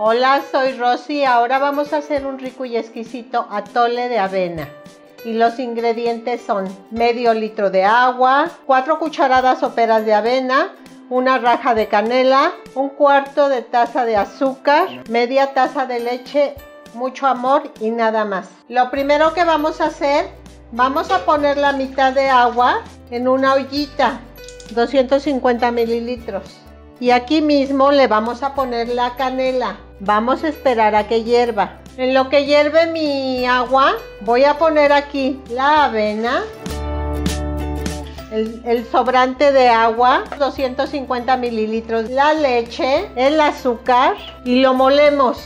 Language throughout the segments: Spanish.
Hola, soy Rosy. Ahora vamos a hacer un rico y exquisito atole de avena. Y los ingredientes son medio litro de agua, 4 cucharadas soperas de avena, una raja de canela, un cuarto de taza de azúcar, media taza de leche, mucho amor y nada más. Lo primero que vamos a hacer, vamos a poner la mitad de agua en una ollita, 250 mililitros. Y aquí mismo le vamos a poner la canela. Vamos a esperar a que hierva. En lo que hierve mi agua, voy a poner aquí la avena, el, el, sobrante de agua, 250 mililitros, la leche, el azúcar y lo molemos.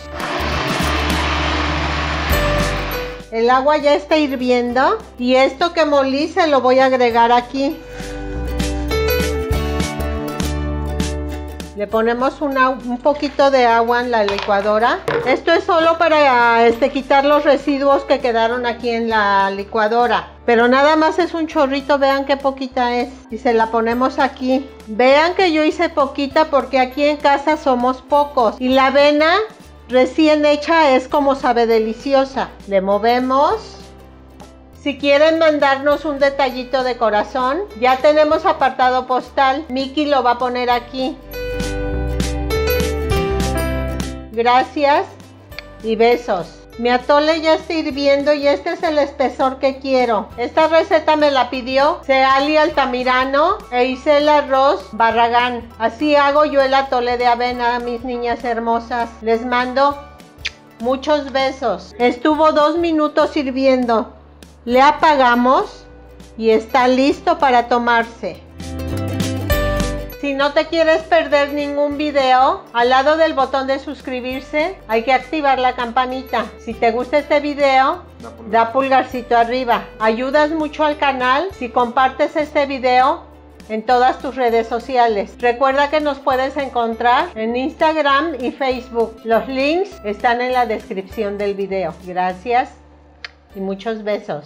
El agua ya está hirviendo y esto que molí se lo voy a agregar aquí. Le ponemos un poquito de agua en la licuadora. Esto es solo para este, quitar los residuos que quedaron aquí en la licuadora. Pero nada más es un chorrito, vean qué poquita es. Y se la ponemos aquí. Vean que yo hice poquita porque aquí en casa somos pocos. Y la avena recién hecha es como sabe deliciosa. Le movemos. Si quieren mandarnos un detallito de corazón, ya tenemos apartado postal. Miki lo va a poner aquí. Gracias y besos. Mi atole ya está hirviendo y este es el espesor que quiero. Esta receta me la pidió Seali Altamirano e el arroz Barragán. Así hago yo el atole de avena, mis niñas hermosas. Les mando muchos besos. Estuvo dos minutos hirviendo. Le apagamos y está listo para tomarse. No te quieres perder ningún video, al lado del botón de suscribirse hay que activar la campanita. Si te gusta este video, da pulgarcito arriba. Ayudas mucho al canal si compartes este video en todas tus redes sociales. Recuerda que nos puedes encontrar en Instagram y Facebook. Los links están en la descripción del video. Gracias y muchos besos.